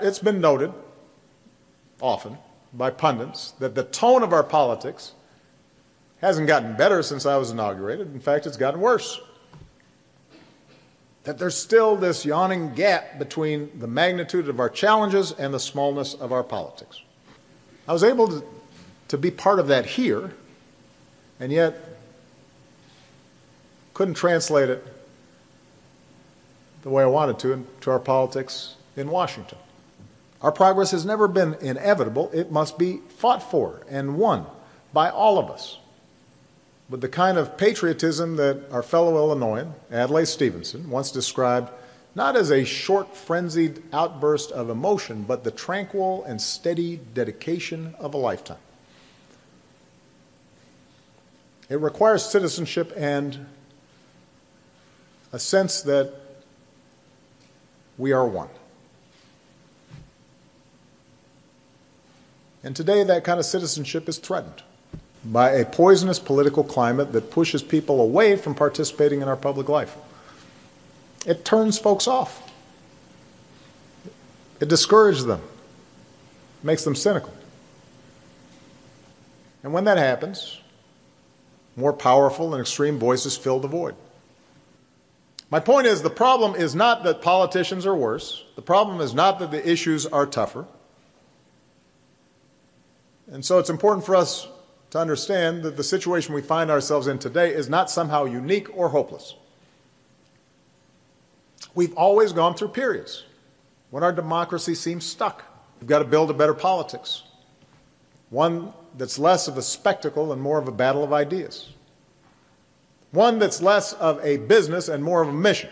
It's been noted often by pundits that the tone of our politics hasn't gotten better since I was inaugurated. In fact, it's gotten worse. That there's still this yawning gap between the magnitude of our challenges and the smallness of our politics. I was able to, to be part of that here, and yet couldn't translate it the way I wanted to into our politics in Washington. Our progress has never been inevitable. It must be fought for and won by all of us with the kind of patriotism that our fellow Illinoisan, Adlai Stevenson, once described not as a short, frenzied outburst of emotion, but the tranquil and steady dedication of a lifetime. It requires citizenship and a sense that we are one. And today, that kind of citizenship is threatened by a poisonous political climate that pushes people away from participating in our public life. It turns folks off, it discourages them, it makes them cynical. And when that happens, more powerful and extreme voices fill the void. My point is the problem is not that politicians are worse, the problem is not that the issues are tougher. And so it's important for us to understand that the situation we find ourselves in today is not somehow unique or hopeless. We've always gone through periods when our democracy seems stuck. We've got to build a better politics, one that's less of a spectacle and more of a battle of ideas, one that's less of a business and more of a mission.